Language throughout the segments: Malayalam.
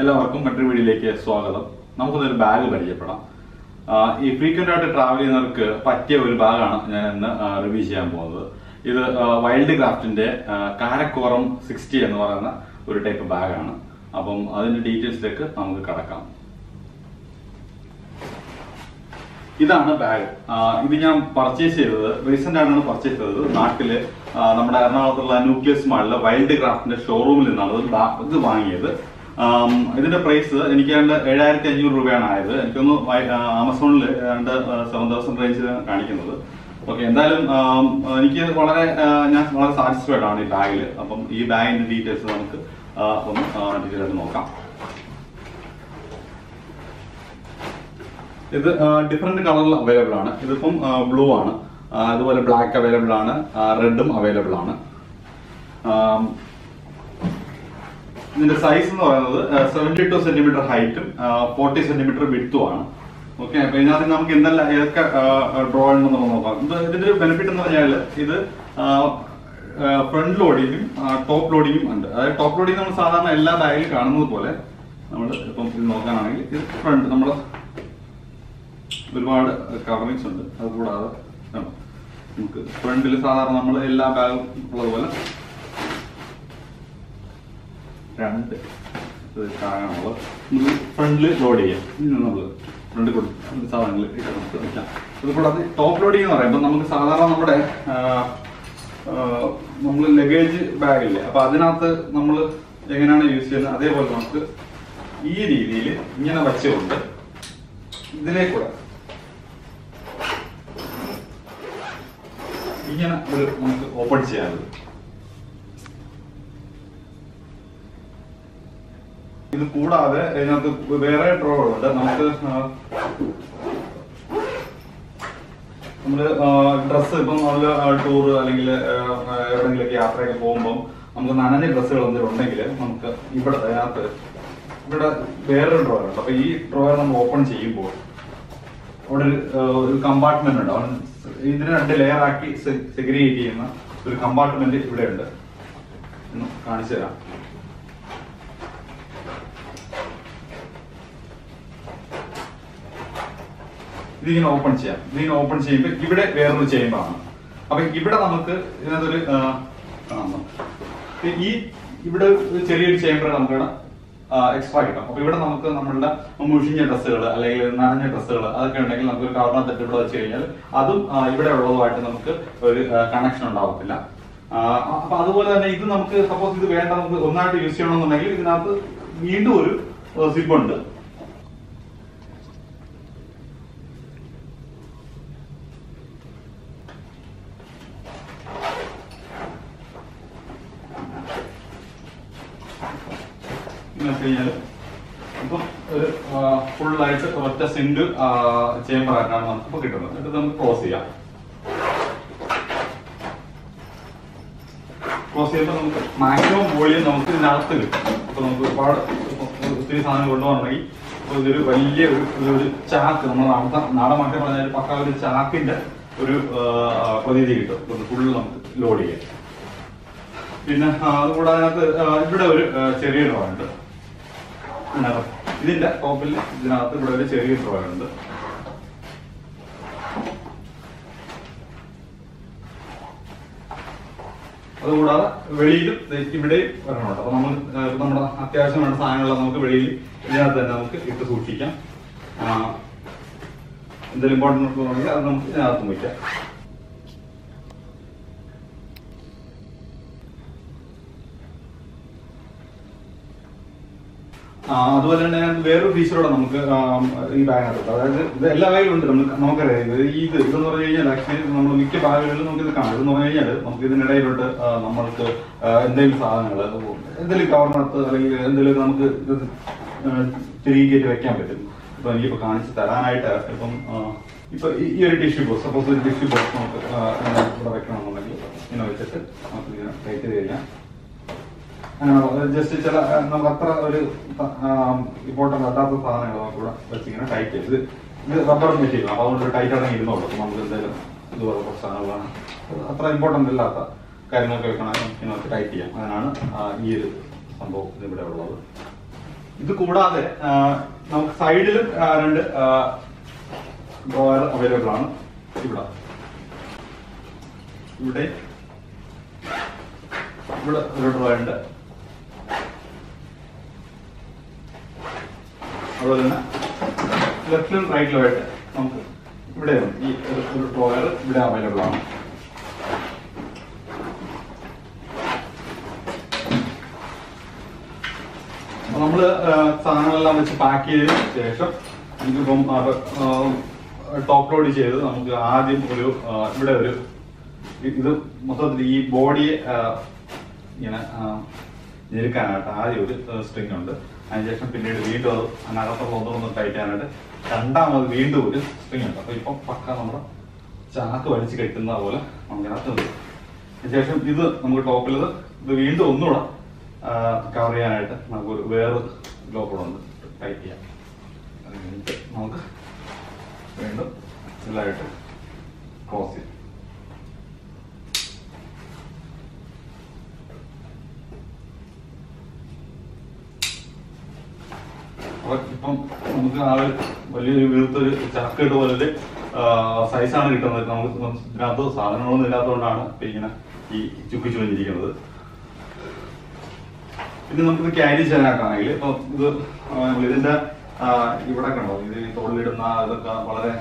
എല്ലാവർക്കും മറ്റൊരു വീഡിയോയിലേക്ക് സ്വാഗതം. നമുക്കൊന്നൊരു ബാഗ് പരിചയപ്പെടാം. ഈ ഫ്രീക്വന്റ് ആയിട്ട് ട്രാവൽ ചെയ്യുന്നവർക്ക് പറ്റിയ ഒരു ബാഗാണ് ഞാൻ ഇന്ന് റിവ്യൂ ചെയ്യാൻ പോകുന്നത്. ഇത് വൈൽഡ് ക്രാഫ്റ്റിന്റെ കാരക്കോറം സിക്സ്റ്റി എന്ന് പറയുന്ന ഒരു ടൈപ്പ് ബാഗാണ്. അപ്പം അതിന്റെ ഡീറ്റെയിൽസിലേക്ക് നമുക്ക് കടക്കാം. ഇതാണ് ബാഗ്. ഇത് ഞാൻ പർച്ചേസ് ചെയ്തത് റീസെന്റ് ആയിട്ടാണ് പർച്ചേസ് ചെയ്തത്. നാട്ടിൽ നമ്മുടെ എറണാകുളത്തുള്ള ന്യൂക്ലിയസ് മാളിലെ വൈൽഡ് ക്രാഫ്റ്റിന്റെ ഷോറൂമിൽ നിന്നാണ് ഇത് വാങ്ങിയത്. ഇതിന്റെ പ്രൈസ് എനിക്ക് രണ്ട് ഏഴായിരത്തി അഞ്ഞൂറ് രൂപയാണ് ആയത്. എനിക്കൊന്ന് ആമസോണിൽ രണ്ട് സെവൻ തൗസൻഡ് റേഞ്ചിൽ കാണിക്കുന്നത്. ഓക്കെ എന്തായാലും എനിക്ക് വളരെ ഞാൻ വളരെ സാറ്റിസ്ഫൈഡ് ആണ് ഈ ബാഗിൽ അപ്പം ഈ ബാഗിന്റെ ഡീറ്റെയിൽസ് നമുക്ക് അപ്പം ഡീറ്റെയിൽ നോക്കാം. ഇത് ഡിഫറെന്റ് കളറിൽ അവൈലബിൾ ആണ്. ഇതിപ്പം ബ്ലൂ ആണ്. അതുപോലെ ബ്ലാക്ക് അവൈലബിൾ ആണ്. റെഡും അവൈലബിൾ ആണ്. ഇതിന്റെ സൈസ് എന്ന് പറയുന്നത് സെവന്റി ടു സെന്റിമീറ്റർ ഹൈറ്റും ഫോർട്ടി സെന്റിമീറ്റർ വിടുത്തുമാണ് ഓക്കെ അപ്പൊ ഇതിനകത്ത് നമുക്ക് എന്തെല്ലാം ഏതൊക്കെ ഡ്രോ ഉണ്ടെന്നുള്ളത് നോക്കാം. ഇതിന്റെ ഒരു ബെനിഫിറ്റ് എന്ന് പറഞ്ഞാൽ ഇത് ഫ്രണ്ട് ലോഡിങ്ങും ടോപ്പ് ലോഡിങ്ങും ഉണ്ട്. അതായത് ടോപ്പ് ലോഡിങ് നമ്മൾ സാധാരണ എല്ലാ ബാഗിലും കാണുന്നത് പോലെ നമ്മൾ ഇപ്പം ഇത് നോക്കാനാണെങ്കിൽ ഇത് ഫ്രണ്ട് നമ്മൾ ഒരുപാട് കവറിങ്സ് ഉണ്ട്. അതുകൂടാതെ നമുക്ക് ഫ്രണ്ടിൽ സാധാരണ നമ്മൾ എല്ലാ ബാഗും ഉള്ളതുപോലെ രണ്ട്. കാണാനുള്ളത് നമുക്ക് ഫ്രണ്ടിൽ ലോഡ് ചെയ്യാം. നമ്മൾ ഫ്രണ്ട് കൊടുക്കും സാധനങ്ങൾ ഇട്ട് നമുക്ക് കൂടാതെ ടോപ്പ് ലോഡിംഗ് എന്ന് പറയുമ്പോൾ നമുക്ക് സാധാരണ നമ്മുടെ നമ്മൾ ലഗേജ് ബാഗില്ലേ അപ്പൊ അതിനകത്ത് നമ്മൾ എങ്ങനെയാണ് യൂസ് ചെയ്യുന്നത്? അതേപോലെ നമുക്ക് ഈ രീതിയിൽ ഇങ്ങനെ വെച്ചുകൊണ്ട് കൂടെ ഇങ്ങനെ ഒരു നമുക്ക് ഓപ്പൺ ചെയ്യാറുണ്ട് ഇത് കൂടാതെ ഇതിനകത്ത് വേറെ ഡ്രോകളുണ്ട് നമുക്ക് നമ്മൾ ഡ്രസ്സ് ഇപ്പം നമ്മൾ ടൂർ അല്ലെങ്കിൽ എവിടെയെങ്കിലൊക്കെ യാത്രയൊക്കെ പോകുമ്പോൾ നമുക്ക് നനഞ്ഞ ഡ്രസ്സുകൾ എന്തെങ്കിലും ഉണ്ടെങ്കിൽ നമുക്ക് ഇവിടെ അതിനകത്ത് ഇവിടെ വേറൊരു ഡ്രോയർ ഉണ്ട്. അപ്പൊ ഈ ഡ്രോയർ നമ്മൾ ഓപ്പൺ ചെയ്യുമ്പോൾ അവിടെ ഒരു ഒരു കമ്പാർട്ട്മെന്റ് ഉണ്ട്. അവൻ ഇതിനെ രണ്ട് ലെയർ ആക്കി സെഗ്രിഗേറ്റ് ചെയ്യുന്ന ഒരു കമ്പാർട്ട്മെന്റ് ഇവിടെ ഉണ്ട്. കാണിച്ചു തരാം. ഇതിങ്ങനെ ഓപ്പൺ ചെയ്യാം. ഇതിങ്ങനെ ഓപ്പൺ ചെയ്യുമ്പോൾ ഇവിടെ വേറൊരു ചേമ്പാണ് അപ്പൊ ഇവിടെ നമുക്ക് ഇതിനകത്തൊരു ഈ ഇവിടെ ചെറിയൊരു ചേമ്പർ നമുക്ക് എക്സ്ട്രാ കിട്ടും. അപ്പൊ ഇവിടെ നമുക്ക് നമ്മളുടെ മുഷിഞ്ഞ ഡ്രസ്സുകൾ അല്ലെങ്കിൽ നനഞ്ഞ ഡ്രസ്സുകൾ അതൊക്കെ ഉണ്ടെങ്കിൽ നമുക്ക് ഒരു തെറ്റ് ഇവിടെ വെച്ച് കഴിഞ്ഞാൽ അതും ഇവിടെ ഉള്ളതുമായിട്ട് നമുക്ക് ഒരു കണക്ഷൻ ഉണ്ടാവത്തില്ല. അപ്പൊ അതുപോലെ തന്നെ ഇത് നമുക്ക് സപ്പോസ് ഇത് വേണ്ട നമുക്ക് ഒന്നായിട്ട് യൂസ് ചെയ്യണമെന്നുണ്ടെങ്കിൽ ഇതിനകത്ത് വീണ്ടും ഒരു സിപ്പ് ഉണ്ട് എന്ന് വെച്ച് കഴിഞ്ഞാൽ ഇപ്പം ഒരു ഫുള്ളായിട്ട് സിംഗിൾ ചേമ്പർ ആയിട്ടാണ് നമുക്ക് ഇപ്പൊ കിട്ടുന്നത്. എന്നിട്ട് നമുക്ക് ക്ലോസ് ചെയ്യാം. ക്ലോസ് ചെയ്യുമ്പോൾ നമുക്ക് മാക്സിമം വോളിയം നമുക്ക് ഇതിനകത്ത് കിട്ടും. അപ്പൊ നമുക്ക് ഒരുപാട് ഒത്തിരി സാധനം കൊണ്ടുപോകണമെങ്കിൽ ഇതൊരു വലിയ ഒരു ഒരു- ചാക്ക് നമ്മൾ നാടൻ നാടമാക്കി പറഞ്ഞാൽ പക്ക ഒരു ചാക്കിന്റെ ഒരു പ്രതീതി കിട്ടും. ഫുള്ള് നമുക്ക് ലോഡ് ചെയ്യാം. പിന്നെ അതുകൂടാതെ ഇവിടെ ഒരു ചെറിയ ഡ്രോ ഉണ്ട്. ഇതിന്റെ ടോപ്പിൽ ഇതിനകത്ത് ഇവിടെ ഒരു ചെറിയ ഡ്രോയുണ്ട് അതുകൂടാതെ വെളിയിലും ഇവിടെയും ഇവിടെ വരണമുണ്ട് അപ്പൊ നമ്മൾ നമ്മുടെ അത്യാവശ്യം വേണ്ട സാധനങ്ങളെ നമുക്ക് വെളിയിൽ ഇതിനകത്ത് തന്നെ നമുക്ക് ഇട്ട് സൂക്ഷിക്കാം. എന്തെങ്കിലും ഇമ്പോർട്ടന്റ് ഉണ്ടെങ്കിൽ അത് നമുക്ക് ഇതിനകത്ത് വയ്ക്കാം. അതുപോലെ തന്നെ വേറൊരു ഫീച്ചറോടെ നമുക്ക് ഈ ബാഗിനകത്ത് അതായത് ഇത് എല്ലാ ബാഗിലും ഉണ്ട്. നമുക്ക് നമുക്കറിയാം ഇത് ഇത് ഇതെന്ന് പറഞ്ഞു കഴിഞ്ഞാൽ ആക്ച്വലി നമ്മൾ മിക്ക ബാഗുകളിലും നമുക്ക് ഇത് കാണാം. ഇതെന്ന് പറഞ്ഞു കഴിഞ്ഞാൽ നമുക്ക് ഇതിനിടയിലോട്ട് നമ്മൾക്ക് എന്തെങ്കിലും സാധനങ്ങൾ എന്തെങ്കിലും കവറിനകത്ത് അല്ലെങ്കിൽ എന്തെങ്കിലും നമുക്ക് ഇത് കയറ്റി വെക്കാൻ പറ്റും. ഇപ്പൊ എനിക്കിപ്പോ കാണിച്ച് തരാനായിട്ട് ഇപ്പം ഇപ്പൊ ഈ ഒരു ടിഷ്യൂ ബോക്സ് സപ്പോസ് ഒരു ടിഷ്യൂ ബോക്സ് നമുക്ക് ഇവിടെ വെക്കണം ഇവിടെ വെക്കണമെന്നുണ്ടെങ്കിൽ ഇങ്ങനെ വെച്ചിട്ട് നമുക്ക് ഇങ്ങനെ ചെയ്ത് കഴിഞ്ഞാൽ ജസ്റ്റ് ചില നമുക്ക് അത്ര ഒരു ഇമ്പോർട്ടന്റ് അല്ലാത്ത സാധനങ്ങൾ നമുക്ക് വെച്ചിങ്ങനെ ടൈറ്റ് ചെയ്ത്. ഇത് റബ്ബർ മെറ്റീരിയൽ അപ്പൊ അതുകൊണ്ട് ടൈറ്റ് ആണെങ്കിൽ ഇരുന്നോളൂ. അപ്പൊ നമുക്ക് എന്തെങ്കിലും ഇതുപോലെ കുറച്ച് സാധനങ്ങളാണ് അത്ര ഇമ്പോർട്ടന്റ് അല്ലാത്ത കാര്യങ്ങളൊക്കെ വെക്കണമെങ്കിൽ നമുക്ക് ടൈറ്റ് ചെയ്യാം. അതിനാണ് ഈ ഒരു സംഭവം ഇവിടെ ഉള്ളത്. ഇത് കൂടാതെ നമുക്ക് സൈഡിലും രണ്ട് ഡ്രോയർ അവൈലബിൾ ആണ്. ഇവിടെ. ഇവിടെ. ഇവിടെ ഒരു ഡ്രോയർ ഉണ്ട്. അതുപോലെ തന്നെ ലെഫ്റ്റിലും റൈറ്റിലുമായിട്ട് നമുക്ക് ഇവിടെ ഈ ഒരു- ടോയർ ഇവിടെ അവൈലബിൾ ആണ്. നമ്മൾ സാധനങ്ങളെല്ലാം വെച്ച് പാക്ക് ചെയ്ത ശേഷം നമുക്കിപ്പം ടോപ്പ് ലോഡ് ചെയ്ത് നമുക്ക് ആദ്യം ഒരു ഇവിടെ ഒരു ഇത് മൊത്തത്തിൽ ഈ ബോഡിയെ ഇങ്ങനെ ഞെരുക്കാനായിട്ട് ആദ്യം ഒരു സ്ട്രിങ് ഉണ്ട്. അതിനുശേഷം പിന്നീട് വീണ്ടും അത് അതിനകത്തുള്ള ഒന്നൊന്ന് ടൈറ്റാനായിട്ട് രണ്ടാമത് വീണ്ടും ഒരു സ്പ്രിങ് ഉണ്ട്. അപ്പൊ ഇപ്പം പക്ക നമ്മുടെ ചാക്ക് വലിച്ച് കെട്ടുന്ന പോലെ നമുക്കകത്ത് വരും അതിനുശേഷം ഇത് നമുക്ക് ടോപ്പിൽ ഇത് വീണ്ടും ഒന്നുകൂടെ കവർ ചെയ്യാനായിട്ട് നമുക്ക് ഒരു വേറെ ലോക്കൂടെ ഉണ്ട് ടൈറ്റ് ചെയ്യാം. നമുക്ക് വീണ്ടും ഇതായിട്ട് ക്ലോസ് ചെയ്യാം അപ്പൊ ഇപ്പം ഒരു വലിയൊരു വീർത്തൊരു ചാക്കേട്ട് പോലൊരു സൈസാണ് കിട്ടുന്നത്. നമുക്ക് ഇതിനകത്ത് സാധനങ്ങളൊന്നും ഇല്ലാത്തതുകൊണ്ടാണ് ഇങ്ങനെ ഈ ചുക്കിച്ചു വന്നിരിക്കുന്നത്. പിന്നെ നമുക്കിത് ക്യാരി ചെയ്യാനായിട്ടാണെങ്കിൽ ഇപ്പൊ ഇത് ഇതിന്റെ ഇവിടെ കണ്ടോ? ഇത് തോളിലിടുന്ന ഇതൊക്കെ വളരെ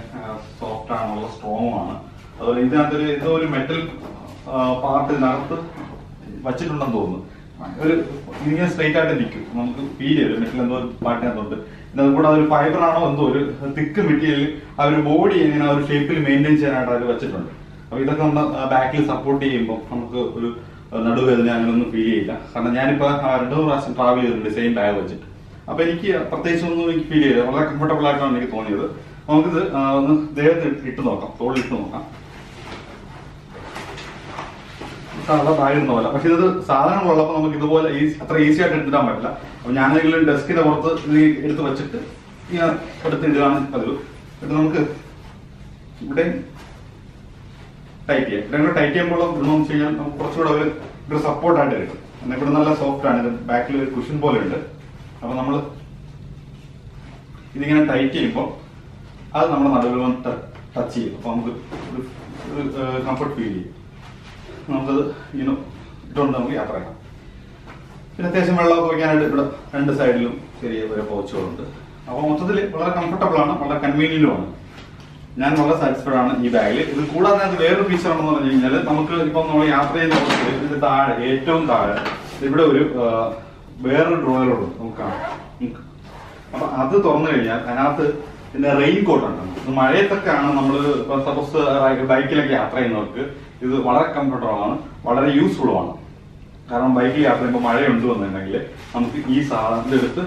സോഫ്റ്റ് ആണ് വളരെ സ്ട്രോങ് ആണ്. അതുപോലെ ഇതിനകത്തൊരു എന്തോ ഒരു മെറ്റൽ പാർട്ട് ഇതിനകത്ത് വച്ചിട്ടുണ്ടെന്ന് തോന്നുന്നു. ഒരു ഇങ്ങനെ സ്ട്രൈറ്റ് ആയിട്ട് നിൽക്കും. നമുക്ക് ഫീൽ ചെയ്യും. മെറ്റൽ എന്തോ പാട്ടിനകത്തുണ്ട്. പിന്നെ അത് അതൊരു ഫൈബർ ആണോ എന്തോ ഒരു തിക്ക് മെറ്റീരിയൽ ആ ഒരു ബോഡി എങ്ങനെ ആ ഒരു ഷേപ്പിൽ മെയിന്റെയിൻ ചെയ്യാനായിട്ട് അവർ വെച്ചിട്ടുണ്ട്. അപ്പൊ ഇതൊക്കെ നമ്മൾ ബാക്കിൽ സപ്പോർട്ട് ചെയ്യുമ്പോൾ നമുക്ക് ഒരു നടുവേദന അങ്ങനെയൊന്നും ഫീൽ ചെയ്യില്ല. കാരണം ഞാനിപ്പോ ആ രണ്ടു മൂന്ന് പ്രാവശ്യം ട്രാവൽ ചെയ്തിട്ടുണ്ട്. സെയിം ബാഗ് വെച്ചിട്ട്. അപ്പൊ എനിക്ക് പ്രത്യേകിച്ച് ഒന്നും എനിക്ക് ഫീൽ ചെയ്യില്ല. വളരെ കംഫർട്ടബിൾ ആയിട്ടാണ് എനിക്ക് തോന്നിയത്. നമുക്കിത് ഒന്ന് ദേഹത്ത് ഇട്ട് നോക്കാം. തോളിൽ ഇട്ട് നോക്കാം. സാധാ ബാഗ് ഇടുന്ന പോലെ പക്ഷെ ഇത് സാധനങ്ങളുള്ളപ്പോൾ നമുക്ക് ഇതുപോലെ അത്ര ഈസി ആയിട്ട് എടുത്തിടാൻ പറ്റില്ല. അപ്പൊ ഞാനെങ്കിലും ഡെസ്കിന്റെ പുറത്ത് എടുത്ത് വെച്ചിട്ട് ഇങ്ങനെ എടുത്ത് ഇടുകയാണ് പതിവ്. എന്നിട്ട് നമുക്ക് ഇവിടെ ടൈറ്റ് ചെയ്യാം. ഇവിടെ കൂടെ ടൈറ്റ് ചെയ്യുമ്പോൾ ഗുണമെന്ന് വെച്ച് കഴിഞ്ഞാൽ നമുക്ക് കുറച്ചുകൂടെ ഒരു ഒരു സപ്പോർട്ടായിട്ട് കിട്ടും. എന്നാൽ ഇവിടെ നല്ല സോഫ്റ്റ് ആണ്. ഇത് ബാക്കിൽ ഒരു കുഷൻ പോലെ ഉണ്ട്. അപ്പൊ നമ്മൾ ഇതിങ്ങനെ ടൈറ്റ് ചെയ്യുമ്പോൾ അത് നമ്മുടെ നടുവിൽ വന്ന് ടച്ച് ചെയ്യും. അപ്പൊ നമുക്ക് ഒരു കംഫർട്ട് ഫീൽ ചെയ്യും. നമുക്കത് ഇങ്ങനെ ഇട്ടുകൊണ്ട് നമുക്ക് യാത്ര ചെയ്യാം. പിന്നെ അത്യാവശ്യം വെള്ളമൊക്കെ വയ്ക്കാനായിട്ട് ഇവിടെ രണ്ട് സൈഡിലും ചെറിയ ഒരു പൗച്ചുകളുണ്ട്. അപ്പോൾ മൊത്തത്തിൽ വളരെ കംഫർട്ടബിൾ ആണ് വളരെ കൺവീനിയന്റുമാണ് ഞാൻ വളരെ സാറ്റിസ്ഫൈഡ് ആണ് ഈ ബാഗിൽ ഇത് കൂടാതെ അത് വേറൊരു ഫീച്ചർ ആണെന്ന് പറഞ്ഞു കഴിഞ്ഞാൽ നമുക്ക് ഇപ്പം നമ്മൾ യാത്ര ചെയ്യുന്ന ഇതിന്റെ താഴെ ഏറ്റവും താഴെ ഇവിടെ ഒരു വേറൊരു ഡ്രോയറുണ്ട് നമുക്ക് കാണാം. അപ്പൊ അത് തുറന്നു കഴിഞ്ഞാൽ അതിനകത്ത് പിന്നെ റെയിൻ കോട്ട് ഉണ്ട് മഴയത്തൊക്കെയാണ് നമ്മൾ സപ്പോസ് ബൈക്കിലൊക്കെ യാത്ര ചെയ്യുന്നവർക്ക് ഇത് വളരെ കംഫർട്ടബിൾ ആണ്. വളരെ യൂസ്ഫുൾ ആണ്. കാരണം ബൈക്കിൽ യാത്ര ചെയ്യുമ്പോൾ മഴയുണ്ട് വന്നിട്ടുണ്ടെങ്കിൽ നമുക്ക് ഈ സാധനം എടുത്ത്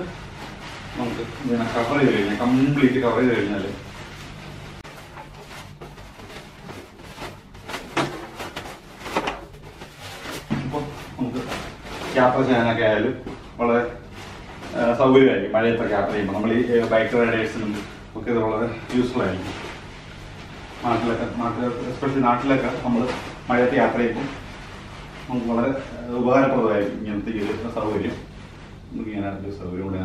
നമുക്ക് ഇങ്ങനെ കവർ ചെയ്ത് കഴിഞ്ഞാൽ കംപ്ലീറ്റ് കവർ ചെയ്ത് കഴിഞ്ഞാൽ നമുക്ക് യാത്ര ചെയ്യാനൊക്കെ ആയാലും വളരെ സൗകര്യമായിരിക്കും. മഴയത്തൊക്കെ യാത്ര ചെയ്യുമ്പോൾ നമ്മൾ ഈ ബൈക്ക് റൈഡേഴ്സിനും ഒക്കെ ഇത് വളരെ യൂസ്ഫുൾ ആയിരിക്കും. നാട്ടിലൊക്കെ നാട്ടിൽ എസ്പെഷ്യലി നാട്ടിലൊക്കെ നമ്മൾ മഴയത്ത് യാത്ര ചെയ്യുമ്പോൾ നമുക്ക് വളരെ ഉപകാരപ്രദമായിരിക്കും ഇങ്ങനത്തെ ഈ സൗകര്യം നമുക്ക് ഇങ്ങനെ സൗകര്യം കൂടെ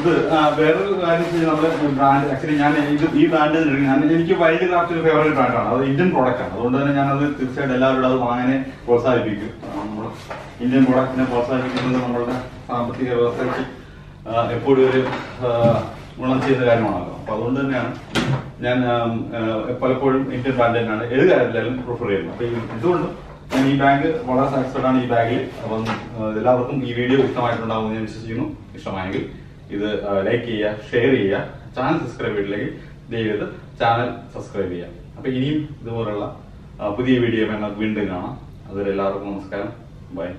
ഇത് വേറൊരു കാര്യം നമ്മുടെ ബ്രാൻഡ് ആക്ച്വലി ഞാൻ ഇത് ഈ ബ്രാൻഡ് ഞാൻ എനിക്ക് വൈൽഡ് ക്രാഫ്റ്റ് ഒരു ഫേവറേറ്റ് ബ്രാൻഡാണ് അത് ഇന്ത്യൻ പ്രോഡക്റ്റ് ആണ്. അതുകൊണ്ട് തന്നെ ഞാനത് തീർച്ചയായിട്ടും എല്ലാവരോടും അത് വാങ്ങാനെ പ്രോത്സാഹിപ്പിക്കും. നമ്മൾ ഇന്ത്യൻ പ്രോഡക്റ്റിനെ പ്രോത്സാഹിപ്പിക്കുന്നത് നമ്മളുടെ സാമ്പത്തിക വ്യവസ്ഥയ്ക്ക് എപ്പോഴും ഒരു ഗുണം ചെയ്യുന്ന കാര്യമാണല്ലോ. അപ്പൊ അതുകൊണ്ട് തന്നെയാണ് ഞാൻ പലപ്പോഴും ഇന്ത്യൻ ബ്രാൻഡ് തന്നെയാണ്. ഏത് കാര്യത്തിലായാലും പ്രിഫർ ചെയ്യുന്നത്. അപ്പൊ ഇതുകൊണ്ട് ഞാൻ ഈ ബാഗ് വളരെ സാറ്റിസ്ഫൈഡ് ആണ് ഈ ബാഗിൽ അപ്പം എല്ലാവർക്കും ഈ വീഡിയോ ഇഷ്ടമായിട്ടുണ്ടാകുമെന്ന് ഞാൻ വിശ്വസിക്കുന്നു. ഇഷ്ടമായെങ്കിൽ ഇത് ലൈക്ക് ചെയ്യുക ഷെയർ ചെയ്യുക ചാനൽ സബ്സ്ക്രൈബ് ചെയ്തില്ലെങ്കിൽ ദയവേത് ചാനൽ സബ്സ്ക്രൈബ് ചെയ്യുക. അപ്പൊ ഇനിയും ഇതുപോലുള്ള പുതിയ വീഡിയോ വേണം വീണ്ടും കാണാം. അതുവരെ എല്ലാവർക്കും നമസ്കാരം. ബൈ